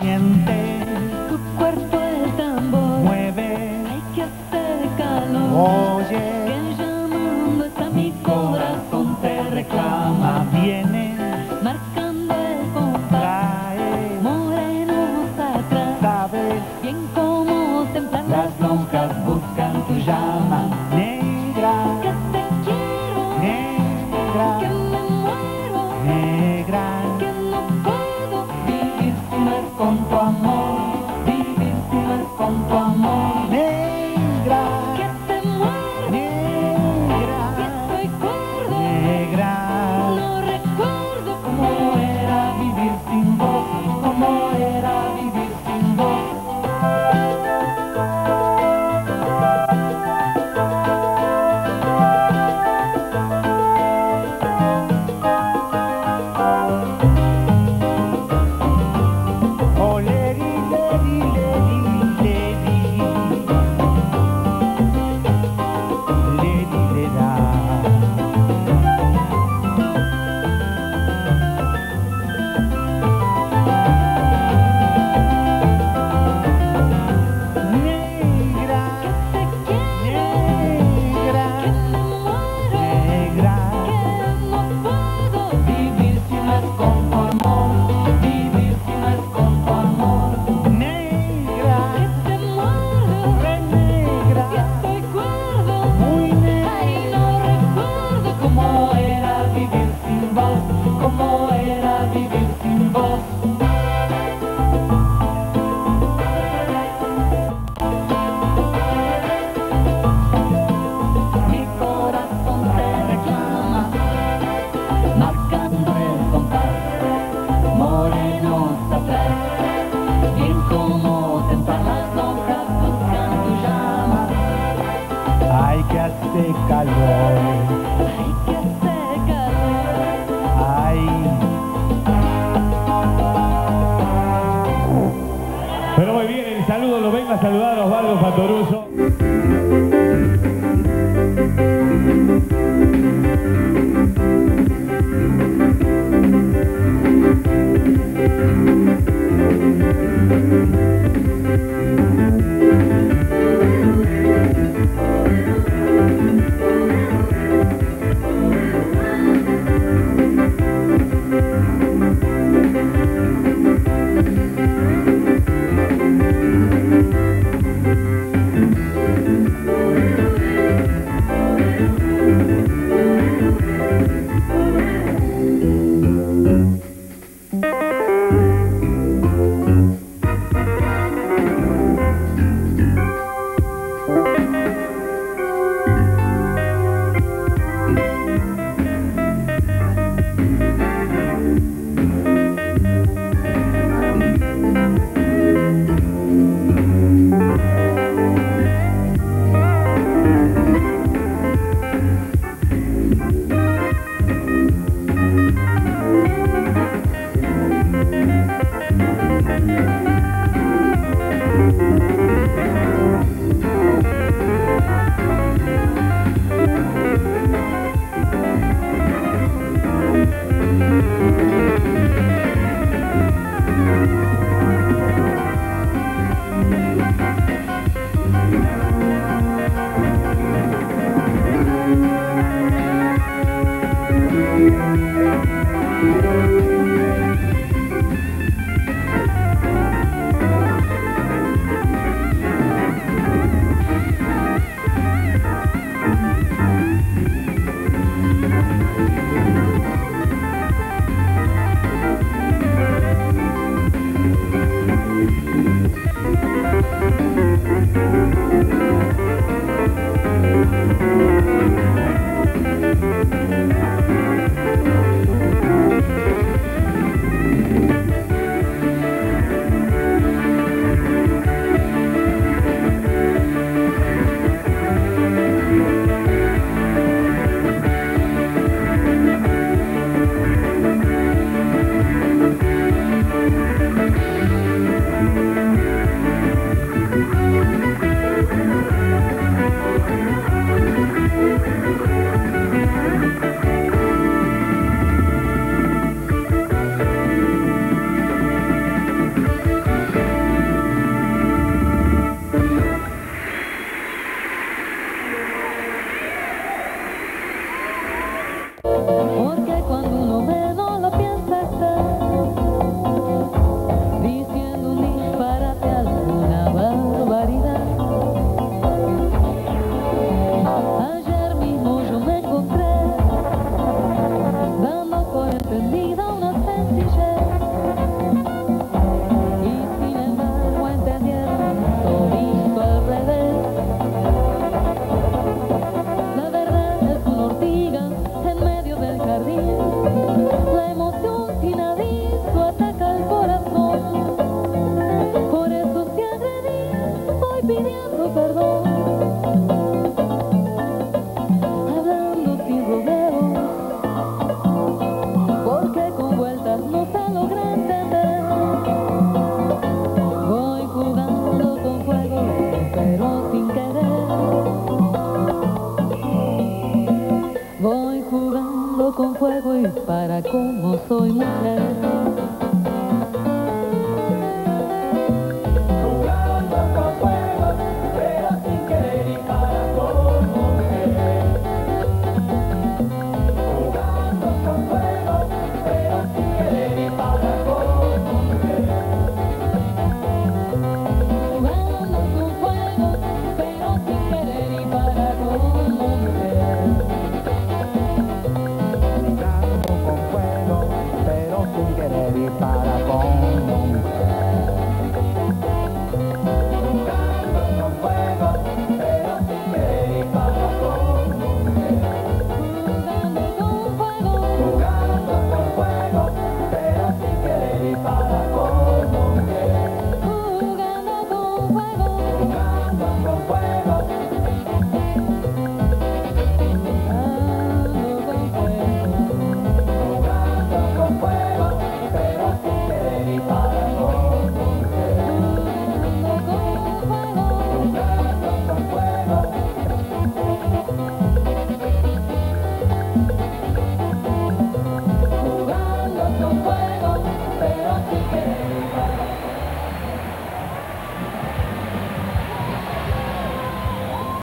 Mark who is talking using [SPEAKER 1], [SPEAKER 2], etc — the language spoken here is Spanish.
[SPEAKER 1] Siente,
[SPEAKER 2] venga a saludar Osvaldo Fatoruso.
[SPEAKER 1] Con fuego y para como soy mujer.